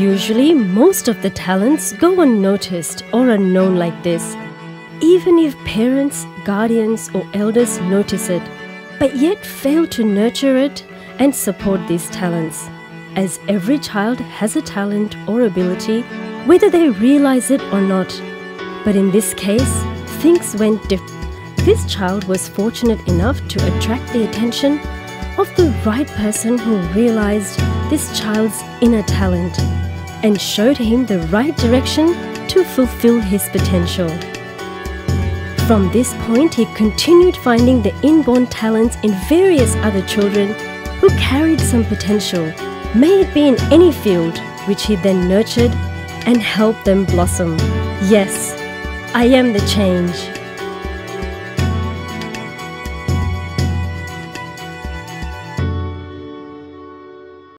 Usually, most of the talents go unnoticed or unknown like this, even if parents, guardians, or elders notice it, but yet fail to nurture it and support these talents. As every child has a talent or ability, whether they realize it or not. But in this case, things went different. This child was fortunate enough to attract the attention of the right person who realized this child's inner talent and showed him the right direction to fulfill his potential. From this point, he continued finding the inborn talents in various other children who carried some potential, may it be in any field, which he then nurtured and helped them blossom. Yes, I am the change.